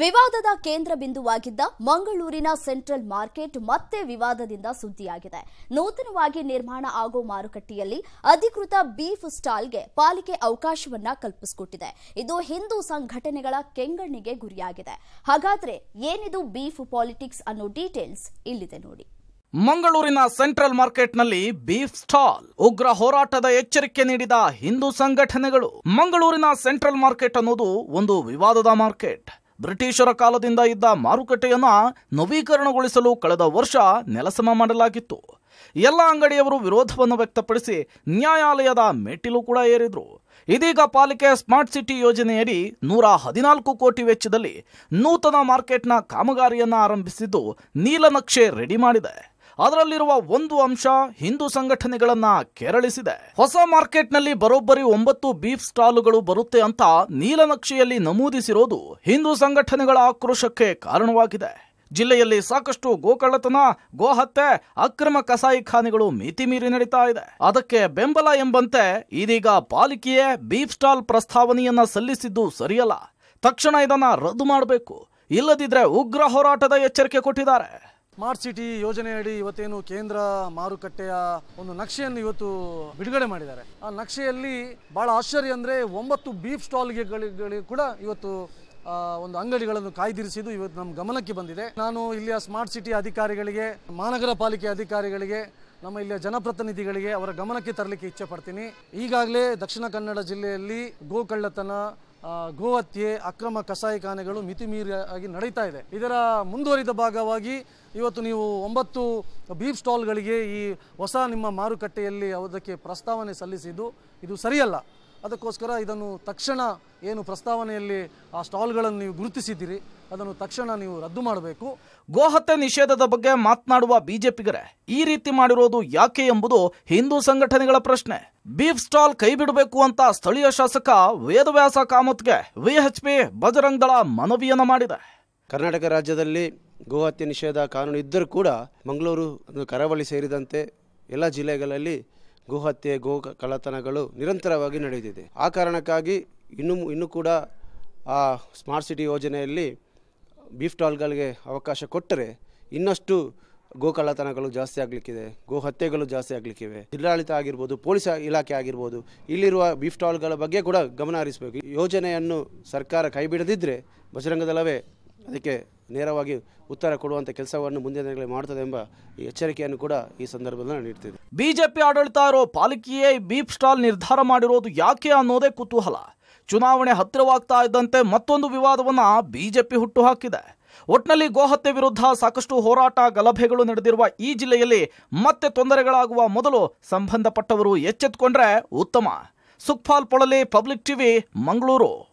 ವಿವಾದದ ಕೇಂದ್ರ ಬಿಂದುವಾಗಿದ್ದ ಮಂಗಳೂರಿನ ಸೆಂಟ್ರಲ್ ಮಾರ್ಕೆಟ್ ಮತ್ತೆ ವಿವಾದದಿಂದ ಸುದ್ದಿಯಾಗಿದೆ. ನೂತನವಾಗಿ ನಿರ್ಮಾಣ ಆಗೋ ಮಾರುಕಟ್ಟೆಯಲ್ಲಿ ಅಧಿಕೃತ ಬೀಫ್ ಸ್ಟಾಲ್ಗೆ ಪಾಲಿಕೆ ಅವಕಾಶವನ್ನ ಕಲ್ಪಿಸಿಕೊಟ್ಟಿದೆ. ಇದು ಹಿಂದೂ ಸಂಘಟನೆಗಳ ಕೆಂಗಣ್ಣಿಗೆ ಗುರಿಯಾಗಿದೆ. ಹಾಗಾದ್ರೆ ಏನಿದು ಬೀಫ್ ಪಾಲಿಟಿಕ್ಸ್ ಅನ್ನೋ ಡೀಟೇಲ್ಸ್ ಇಲ್ಲಿದೆ ನೋಡಿ. ಮಂಗಳೂರಿನ ಸೆಂಟ್ರಲ್ ಮಾರ್ಕೆಟ್ನಲ್ಲಿ ಬೀಫ್ ಸ್ಟಾಲ್ ಉಗ್ರ ಹೋರಾಟದ ಎಚ್ಚರಿಕೆ ನೀಡಿದ ಹಿಂದೂ ಸಂಘಟನೆಗಳು. ಮಂಗಳೂರಿನ ಸೆಂಟ್ರಲ್ ಮಾರ್ಕೆಟ್ ಅನ್ನೋದು ಒಂದು ವಿವಾದದ ಮಾರ್ಕೆಟ್. ಬ್ರಿಟಿಷರ ಕಾಲದಿಂದ ಇದ್ದ ಮಾರುಕಟ್ಟೆಯನ್ನು ನವೀಕರಣಗೊಳಿಸಲು ಕಳೆದ ವರ್ಷ ನೆಲಸಮ ಮಾಡಲಾಗಿತ್ತು. ಎಲ್ಲ ಅಂಗಡಿಯವರು ವಿರೋಧವನ್ನು ವ್ಯಕ್ತಪಡಿಸಿ ನ್ಯಾಯಾಲಯದ ಮೆಟ್ಟಿಲು ಕೂಡ ಏರಿದ್ರು. ಇದೀಗ ಪಾಲಿಕೆ ಸ್ಮಾರ್ಟ್ ಸಿಟಿ ಯೋಜನೆಯಡಿ ನೂರ ಹದಿನಾಲ್ಕು ಕೋಟಿ ವೆಚ್ಚದಲ್ಲಿ ನೂತನ ಮಾರ್ಕೆಟ್ನ ಕಾಮಗಾರಿಯನ್ನು ಆರಂಭಿಸಿದ್ದು ನೀಲನಕ್ಷೆ ರೆಡಿ ಮಾಡಿದೆ. ಅದರಲ್ಲಿರುವ ಒಂದು ಅಂಶ ಹಿಂದೂ ಸಂಘಟನೆಗಳನ್ನ ಕೆರಳಿಸಿದೆ. ಹೊಸ ಮಾರ್ಕೆಟ್ನಲ್ಲಿ ಬರೋಬ್ಬರಿ ಒಂಬತ್ತು ಬೀಫ್ ಸ್ಟಾಲುಗಳು ಬರುತ್ತೆ ಅಂತ ನೀಲನಕ್ಷೆಯಲ್ಲಿ ನಮೂದಿಸಿರೋದು ಹಿಂದೂ ಸಂಘಟನೆಗಳ ಆಕ್ರೋಶಕ್ಕೆ ಕಾರಣವಾಗಿದೆ. ಜಿಲ್ಲೆಯಲ್ಲಿ ಸಾಕಷ್ಟು ಗೋಕಳ್ಳತನ, ಗೋಹತ್ಯೆ, ಅಕ್ರಮ ಕಸಾಯಿಖಾನೆಗಳು ಮಿತಿ ಮೀರಿ ನಡೀತಾ ಇದೆ. ಅದಕ್ಕೆ ಬೆಂಬಲ ಎಂಬಂತೆ ಇದೀಗ ಪಾಲಿಕೆಯೇ ಬೀಫ್ ಸ್ಟಾಲ್ ಪ್ರಸ್ತಾವನೆಯನ್ನ ಸಲ್ಲಿಸಿದ್ದು ಸರಿಯಲ್ಲ. ತಕ್ಷಣ ಇದನ್ನ ರದ್ದು ಮಾಡಬೇಕು. ಇಲ್ಲದಿದ್ರೆ ಉಗ್ರ ಹೋರಾಟದ ಎಚ್ಚರಿಕೆ ಕೊಟ್ಟಿದ್ದಾರೆ. ಸ್ಮಾರ್ಟ್ ಸಿಟಿ ಯೋಜನೆಯಡಿ ಇವತ್ತೇನು ಕೇಂದ್ರ ಮಾರುಕಟ್ಟೆಯ ಒಂದು ನಕ್ಷೆಯನ್ನು ಇವತ್ತು ಬಿಡುಗಡೆ ಮಾಡಿದ್ದಾರೆ. ಆ ನಕ್ಷೆಯಲ್ಲಿ ಬಹಳ ಆಶ್ಚರ್ಯ ಅಂದರೆ ಒಂಬತ್ತು ಬೀಫ್ ಸ್ಟಾಲ್ಗೆ ಕೂಡ ಇವತ್ತು ಒಂದು ಅಂಗಡಿಗಳನ್ನು ಕಾಯ್ದಿರಿಸಿದ್ದು ಇವತ್ತು ನಮ್ಮ ಗಮನಕ್ಕೆ ಬಂದಿದೆ. ನಾನು ಇಲ್ಲಿಯ ಸ್ಮಾರ್ಟ್ ಸಿಟಿ ಅಧಿಕಾರಿಗಳಿಗೆ, ಮಹಾನಗರ ಪಾಲಿಕೆ ಅಧಿಕಾರಿಗಳಿಗೆ, ನಮ್ಮ ಇಲ್ಲಿಯ ಜನಪ್ರತಿನಿಧಿಗಳಿಗೆ ಅವರ ಗಮನಕ್ಕೆ ತರಲಿಕ್ಕೆ ಇಚ್ಛೆ ಪಡ್ತೀನಿ. ಈಗಾಗಲೇ ದಕ್ಷಿಣ ಕನ್ನಡ ಜಿಲ್ಲೆಯಲ್ಲಿ ಗೋಕಳ್ಳತನ ಗೋಹತ್ಯೆ, ಅಕ್ರಮ ಕಸಾಯಿಖಾನೆಗಳು ಮಿತಿಮೀರಿಯಾಗಿ ನಡೀತಾ ಇದೆ. ಇದರ ಮುಂದುವರಿದ ಭಾಗವಾಗಿ ಇವತ್ತು ನೀವು ಒಂಬತ್ತು ಬೀಫ್ ಸ್ಟಾಲ್ಗಳಿಗೆ ಈ ಹೊಸ ನಿಮ್ಮ ಮಾರುಕಟ್ಟೆಯಲ್ಲಿ ಅದಕ್ಕೆ ಪ್ರಸ್ತಾವನೆ ಸಲ್ಲಿಸಿದ್ದು ಇದು ಸರಿಯಲ್ಲ. ಅದಕ್ಕೋಸ್ಕರ ಇದನ್ನು ತಕ್ಷಣ ಏನು ಪ್ರಸ್ತಾವನೆಯಲ್ಲಿ ಆ ಸ್ಟಾಲ್ಗಳನ್ನು ನೀವು ಗುರುತಿಸಿದ್ದೀರಿ ಅದನ್ನು ತಕ್ಷಣ ನೀವು ರದ್ದು ಮಾಡಬೇಕು. ಗೋಹತ್ಯೆ ನಿಷೇಧದ ಬಗ್ಗೆ ಮಾತನಾಡುವ ಬಿಜೆಪಿಗರೇ ಈ ರೀತಿ ಮಾಡಿರೋದು ಯಾಕೆ ಎಂಬುದು ಹಿಂದೂ ಸಂಘಟನೆಗಳ ಪ್ರಶ್ನೆ. ಬೀಫ್ ಸ್ಟಾಲ್ ಕೈ ಬಿಡಬೇಕು ಅಂತ ಸ್ಥಳೀಯ ಶಾಸಕ ವೇದವ್ಯಾಸ ಕಾಮತ್ಗೆ ವಿಎಚ್ಪಿ ಬಜರಂಗ್ ದಳ ಮನವಿಯನ್ನು ಮಾಡಿದೆ. ಕರ್ನಾಟಕ ರಾಜ್ಯದಲ್ಲಿ ಗೋಹತ್ಯೆ ನಿಷೇಧ ಕಾನೂನು ಇದ್ದರೂ ಕೂಡ ಮಂಗಳೂರು ಕರಾವಳಿ ಸೇರಿದಂತೆ ಎಲ್ಲ ಜಿಲ್ಲೆಗಳಲ್ಲಿ ಗೋಹತ್ಯೆ ಗೋ ಕಳ್ಳತನಗಳು ನಿರಂತರವಾಗಿ ನಡೆಯುತ್ತಿದೆ ಆ ಕಾರಣಕ್ಕಾಗಿ ಇನ್ನೂ ಇನ್ನೂ ಕೂಡ ಆ ಸ್ಮಾರ್ಟ್ ಸಿಟಿ ಯೋಜನೆಯಲ್ಲಿ ಬೀಫ್ ಸ್ಟಾಲ್ಗಳಿಗೆ ಅವಕಾಶ ಕೊಟ್ಟರೆ ಇನ್ನಷ್ಟು ಗೋ ಕಳ್ಳತನಗಳು ಜಾಸ್ತಿ ಆಗಲಿಕ್ಕಿದೆ ಗೋ ಹತ್ಯೆಗಳು ಜಾಸ್ತಿ ಆಗಲಿಕ್ಕಿವೆ. ಜಿಲ್ಲಾಡಳಿತ ಆಗಿರ್ಬೋದು, ಪೊಲೀಸ್ ಇಲಾಖೆ ಆಗಿರ್ಬೋದು, ಇಲ್ಲಿರುವ ಬೀಫ್ ಸ್ಟಾಲ್ಗಳ ಬಗ್ಗೆ ಕೂಡ ಗಮನ ಹರಿಸಬೇಕು. ಯೋಜನೆಯನ್ನು ಸರ್ಕಾರ ಕೈಬಿಡದಿದ್ದರೆ ಬಜರಂಗದಲ್ಲವೇ ಬಜರಂಗ ಅದಕ್ಕೆ ನೇರವಾಗಿ ಉತ್ತರ ಕೊಡುವಂಥ ಕೆಲಸವನ್ನು ಮುಂದಿನ ದಿನಗಳಲ್ಲಿ ಮಾಡುತ್ತದೆ ಎಂಬ ಎಚ್ಚರಿಕೆಯನ್ನು ಕೂಡ ಈ ಸಂದರ್ಭದಲ್ಲಿ ನೀಡ್ತಿದ್ದೆ ಬಿಜೆಪಿ ಆಡಳಿತ ಇರೋ ಪಾಲಿಕೆಯೇ ಬೀಫ್ ಸ್ಟಾಲ್ ನಿರ್ಧಾರ ಮಾಡಿರೋದು ಯಾಕೆ ಅನ್ನೋದೇ ಕುತೂಹಲ. ಚುನಾವಣೆ ಹತ್ತಿರವಾಗ್ತಾ ಇದ್ದಂತೆ ಮತ್ತೊಂದು ವಿವಾದವನ್ನ ಬಿಜೆಪಿ ಹುಟ್ಟುಹಾಕಿದೆ. ಒಟ್ನಲ್ಲಿ ಗೋಹತ್ಯೆ ವಿರುದ್ಧ ಸಾಕಷ್ಟು ಹೋರಾಟ ಗಲಭೆಗಳು ನಡೆದಿರುವ ಈ ಜಿಲ್ಲೆಯಲ್ಲಿ ಮತ್ತೆ ತೊಂದರೆಗಳಾಗುವ ಮೊದಲು ಸಂಬಂಧಪಟ್ಟವರು ಎಚ್ಚೆತ್ತುಕೊಂಡ್ರೆ ಉತ್ತಮ. Sukhpal Polali, public TV, Mangaluru.